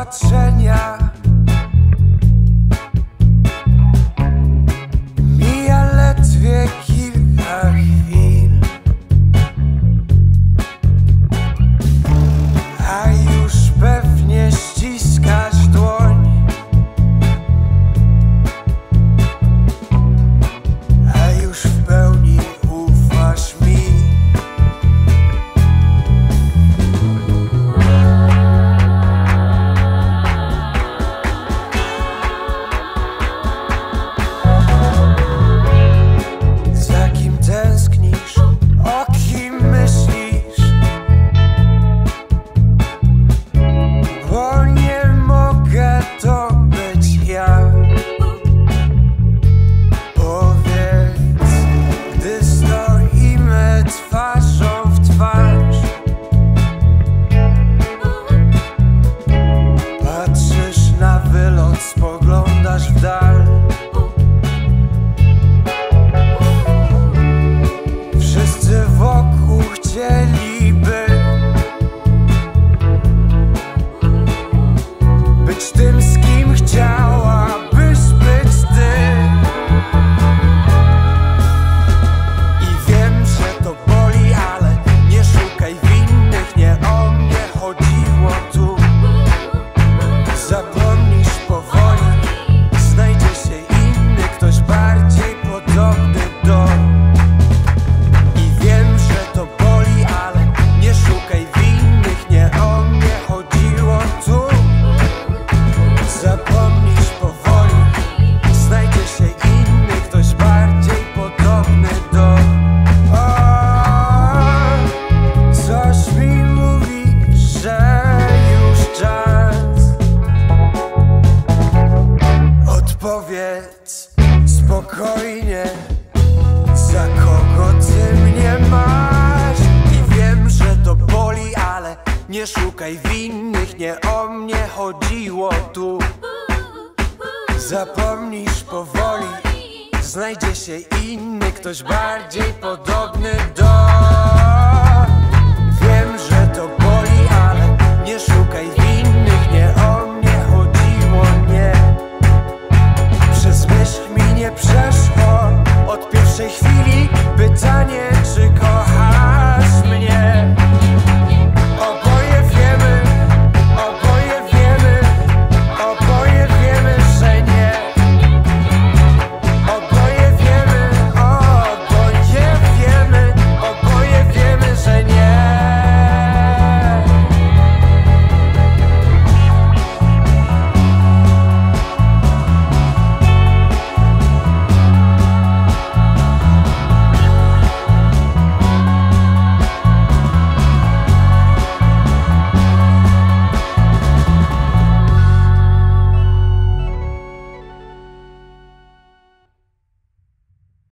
patrzenia szukaj winnych, nie o mnie chodziło tu. Zapomnisz powoli, znajdzie się inny, ktoś bardziej podobny do. Wiem, że to boli, ale nie szukaj winnych, nie o mnie chodziło, nie. Przez myśl mi nie przeszło od pierwszej chwili pytanie